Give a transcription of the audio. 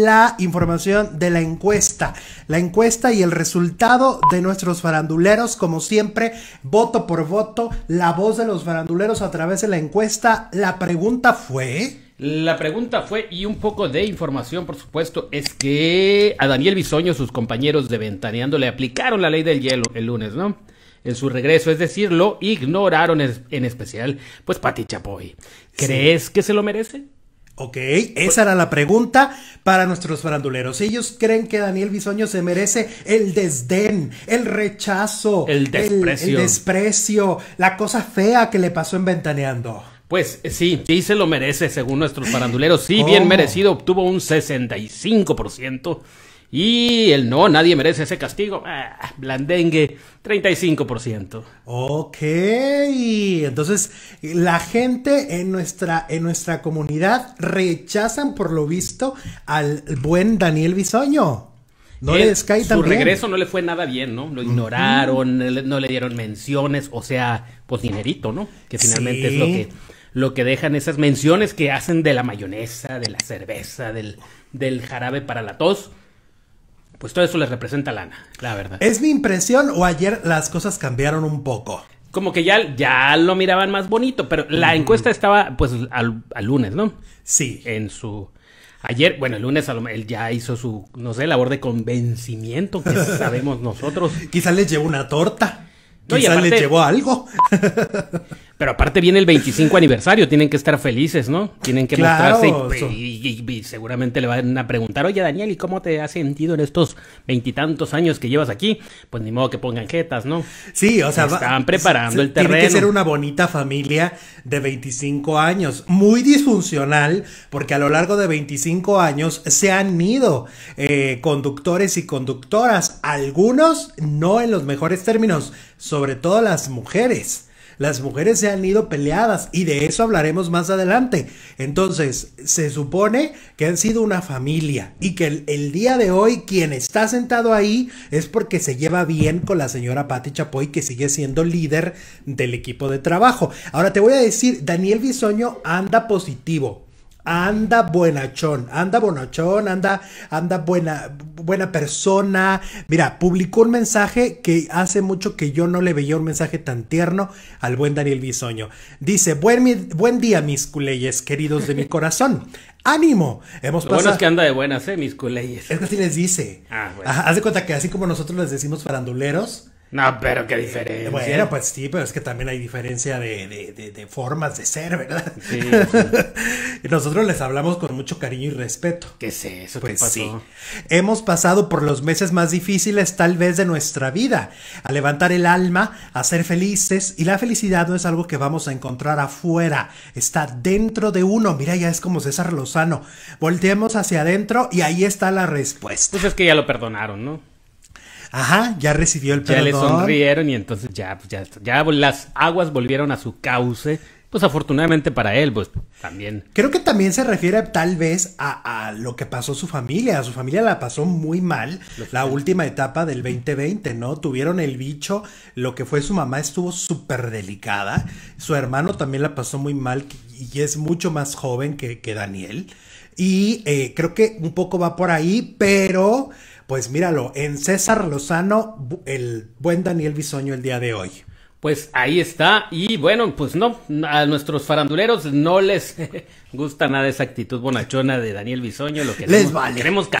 la información de la encuesta. La encuesta y el resultado de nuestros faranduleros, como siempre, voto por voto, la voz de los faranduleros a través de la encuesta. La pregunta fue... La pregunta fue, y un poco de información, por supuesto, es que a Daniel Bisoño, sus compañeros de Ventaneando, le aplicaron la ley del hielo el lunes, ¿no? En su regreso, es decir, lo ignoraron en especial, pues Pati Chapoy. ¿Crees que se lo merece? Ok, esa era la pregunta para nuestros faranduleros. Ellos creen que Daniel Bisoño se merece el desdén, el rechazo, el desprecio, el, desprecio, la cosa fea que le pasó en Ventaneando. Pues sí, sí se lo merece según nuestros faranduleros. Sí, bien merecido, obtuvo un 65%. Y el no, nadie merece ese castigo. Ah, blandengue, 35%. Ok, entonces la gente en nuestra, en nuestra comunidad rechazan por lo visto al buen Daniel Bisoño. No le cae Su regreso no le fue nada bien, ¿no? Lo ignoraron, no le dieron menciones, o sea, pues dinerito, ¿no? Que finalmente es lo que lo que dejan esas menciones que hacen de la mayonesa, de la cerveza, del, del jarabe para la tos. Pues todo eso les representa lana, la verdad. ¿Es mi impresión o ayer las cosas cambiaron un poco? Como que ya, ya lo miraban más bonito, pero la encuesta estaba pues al, lunes, ¿no? Sí. En su... Ayer, bueno, el lunes él ya hizo su, no sé, labor de convencimiento que sabemos nosotros. Quizá le llevó una torta. No, Quizá le llevó algo. Pero aparte viene el 25 aniversario, tienen que estar felices, ¿no? Tienen que mostrarse y, seguramente le van a preguntar, oye Daniel, ¿y cómo te has sentido en estos veintitantos años que llevas aquí? Pues ni modo que pongan jetas, ¿no? Sí, o sea, están preparando el terreno. Tiene que ser una bonita familia de 25 años, muy disfuncional, porque a lo largo de 25 años se han ido eh, conductores y conductoras, algunos no en los mejores términos, sobre todo las mujeres. Las mujeres se han ido peleadas y de eso hablaremos más adelante. Entonces, se supone que han sido una familia y que el, día de hoy quien está sentado ahí es porque se lleva bien con la señora Patti Chapoy que sigue siendo líder del equipo de trabajo. Ahora te voy a decir, Daniel Bisoño anda positivo anda buenachón, anda bonachón, anda, anda buena, buena persona. Mira, publicó un mensaje que hace mucho que yo no le veía un mensaje tan tierno al buen Daniel Bisoño. Dice, buen, buen día, mis culeyes, queridos de mi corazón. ¡Ánimo! Hemos pasado... Bueno es que anda de buenas, ¿eh? Mis culeyes. Es que así les dice. Ah, bueno. haz de cuenta que así como nosotros les decimos faranduleros, no, pero qué diferencia. Bueno, pues sí, pero es que también hay diferencia de, formas de ser, ¿verdad? Sí. y nosotros les hablamos con mucho cariño y respeto. ¿Qué es eso? Pues pasó? sí. Hemos pasado por los meses más difíciles tal vez de nuestra vida, a levantar el alma, a ser felices, y la felicidad no es algo que vamos a encontrar afuera, está dentro de uno. Mira, ya es como César Lozano. Volteemos hacia adentro y ahí está la respuesta. Pues es que ya lo perdonaron, ¿no? Ajá, ya recibió el perdón. Ya le sonrieron y entonces ya, pues ya, ya las aguas volvieron a su cauce. Pues afortunadamente para él, pues también. Creo que también se refiere tal vez a, a lo que pasó su familia. A su familia la pasó muy mal la última etapa del 2020, ¿no? Tuvieron el bicho, lo que fue su mamá estuvo súper delicada. Su hermano también la pasó muy mal y es mucho más joven que, que Daniel. Y eh, creo que un poco va por ahí, pero pues míralo, en César Lozano, el buen Daniel Bisoño el día de hoy. Pues ahí está. Y bueno, pues no, a nuestros faranduleros no les gusta nada esa actitud bonachona de Daniel Bisoño. Lo que les vale. Queremos